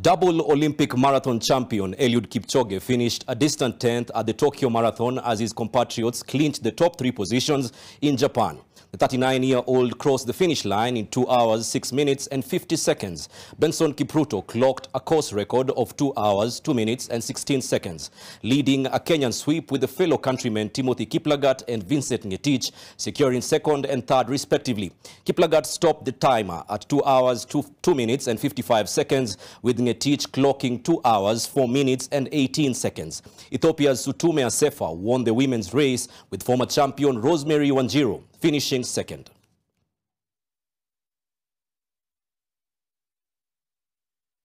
Double Olympic marathon champion Eliud Kipchoge finished a distant 10th at the Tokyo Marathon as his compatriots clinched the top three positions in Japan. The 39-year-old crossed the finish line in 2 hours, 6 minutes and 50 seconds. Benson Kipruto clocked a course record of 2 hours, 2 minutes and 16 seconds, leading a Kenyan sweep with the fellow countrymen Timothy Kiplagat and Vincent Ngetich securing second and third respectively. Kiplagat stopped the timer at 2 hours, 2, 2 minutes and 55 seconds, with Ngetich clocking 2 hours, 4 minutes and 18 seconds. Ethiopia's Sutume Asefa won the women's race with former champion Rosemary Wanjiru finishing second.